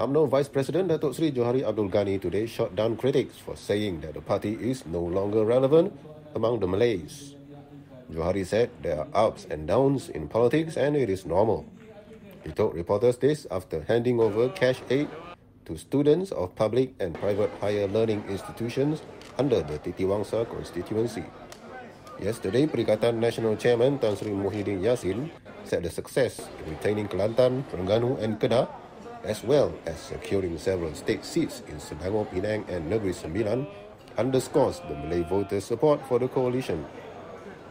UMNO Vice President Datuk Seri Johari Abdul Ghani today shot down critics for saying that the party is no longer relevant among the Malays. Johari said there are ups and downs in politics and it is normal. He told reporters this after handing over cash aid to students of public and private higher learning institutions under the Titiwangsa constituency. Yesterday, Perikatan National Chairman Tan Sri Muhyiddin Yassin said the success in retaining Kelantan, Terengganu and Kedah as well as securing several state seats in Selangor, Penang and Negeri Sembilan, underscores the Malay voters' support for the coalition.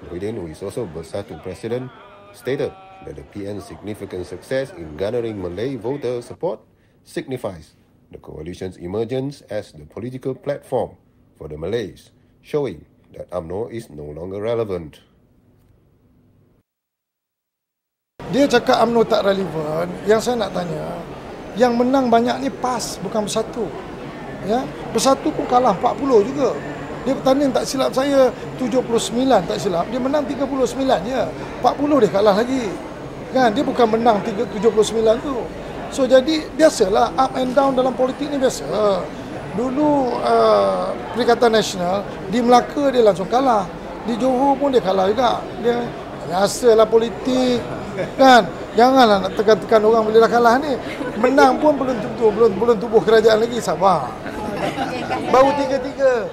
Muhyiddin, who is also Bersatu President, stated that the PN's significant success in garnering Malay voter support signifies the coalition's emergence as the political platform for the Malays, showing that UMNO is no longer relevant. Dia cakap UMNO tak relevan. Yang saya nak tanya, yang menang banyak ni PAS bukan bersatu. Ya, bersatu pun kalah 40 juga. Dia bertanding tak silap saya 79 tak silap. Dia menang 39 je. 40 dia kalah lagi. Kan dia bukan menang 79 tu. So jadi biasalah up and down dalam politik ni biasa. Dulu uh, Perikatan Nasional di Melaka dia langsung kalah. Di Johor pun dia kalah juga. Dia biasalah politik kan? Janganlah nak tekan-tekan orang bila dah kalah ni. Menang pun belum tentu belum belum tubuh kerajaan lagi sabar. Baru tiga-tiga